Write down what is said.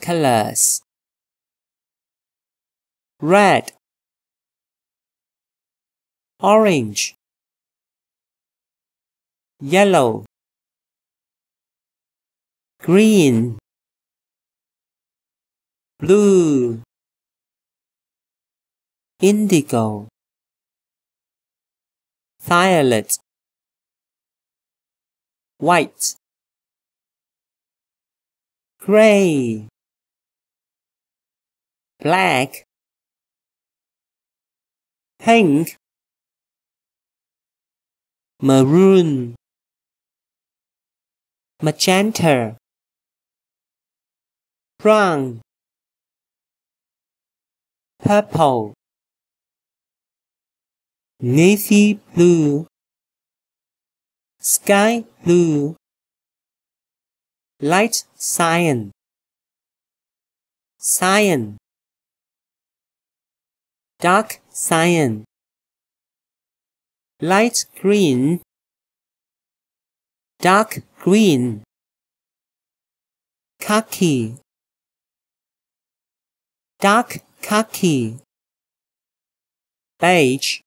colors. Red. Orange. Yellow. Green. Blue. Indigo. Violet. White. Gray black. Pink. Maroon. Magenta. Brown. Purple. Navy blue. Sky blue. Light cyan. Cyan dark cyan light green. Dark green. Khaki. Dark khaki. Beige